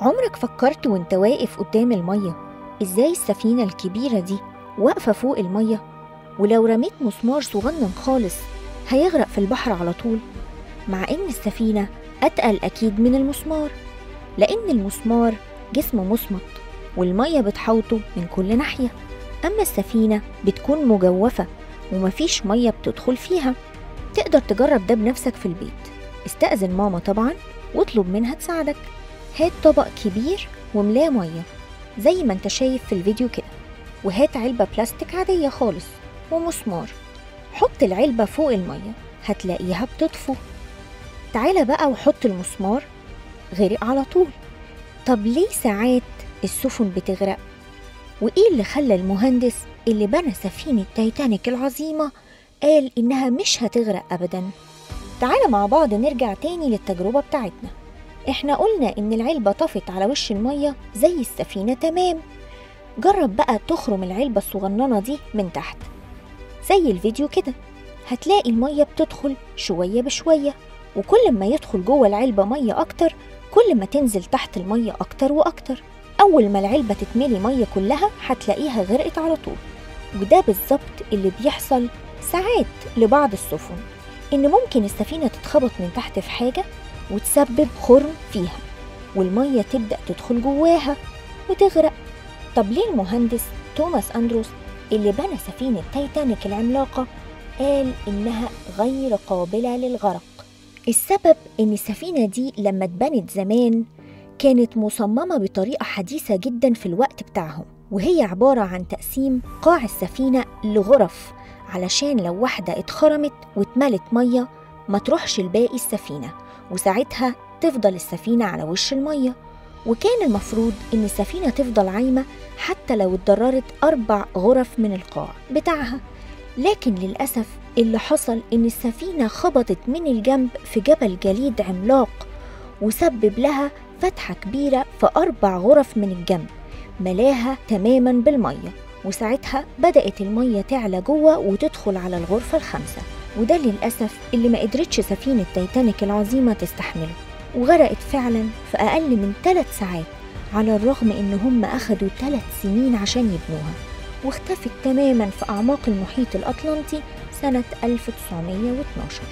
عمرك فكرت وانت واقف قدام المية إزاي السفينة الكبيرة دي واقفة فوق المية؟ ولو رميت مسمار صغنن خالص هيغرق في البحر على طول. مع إن السفينة أتقل أكيد من المسمار لأن المسمار جسم مصمت والمية بتحوطه من كل ناحية. أما السفينة بتكون مجوفة ومفيش مية بتدخل فيها. تقدر تجرب ده بنفسك في البيت. استأذن ماما طبعا واطلب منها تساعدك. هات طبق كبير وملاه مية زي ما انت شايف في الفيديو كده. وهات علبة بلاستيك عادية خالص ومسمار. حط العلبة فوق المية هتلاقيها بتطفو. تعالى بقى وحط المسمار غرق على طول. طب ليه ساعات السفن بتغرق؟ وإيه اللي خلى المهندس اللي بنى سفينة تايتانيك العظيمة قال إنها مش هتغرق أبدا؟ تعالى مع بعض نرجع تاني للتجربة بتاعتنا. إحنا قلنا إن العلبة طفت على وش المية زي السفينة تمام. جرب بقى تخرم العلبة الصغننة دي من تحت. زي الفيديو كده. هتلاقي المية بتدخل شوية بشوية وكل ما يدخل جوه العلبة مية أكتر كل ما تنزل تحت المية أكتر وأكتر. أول ما العلبة تتملي مية كلها هتلاقيها غرقت على طول. وده بالظبط اللي بيحصل ساعات لبعض السفن. إن ممكن السفينة تتخبط من تحت في حاجة وتسبب خرم فيها والمية تبدأ تدخل جواها وتغرق. طب ليه المهندس توماس أندروس اللي بنى سفينة تايتانيك العملاقة قال إنها غير قابلة للغرق؟ السبب إن السفينة دي لما اتبنت زمان كانت مصممة بطريقة حديثة جدا في الوقت بتاعهم وهي عبارة عن تقسيم قاع السفينة لغرف علشان لو واحدة اتخرمت واتملت مية ما تروحش لباقي السفينة. وساعتها تفضل السفينة على وش المية. وكان المفروض إن السفينة تفضل عايمة حتى لو اتضررت أربع غرف من القاع بتاعها. لكن للأسف اللي حصل إن السفينة خبطت من الجنب في جبل جليد عملاق وسبب لها فتحة كبيرة في أربع غرف من الجنب ملاها تماما بالمية. وساعتها بدأت المية تعلى جوه وتدخل على الغرفة الخامسة. وده للأسف اللي ما قدرتش سفينة تايتانيك العظيمة تستحمله وغرقت فعلا في أقل من ثلاث ساعات على الرغم إن هم أخدوا ثلاث سنين عشان يبنوها واختفت تماما في أعماق المحيط الأطلنطي سنة 1912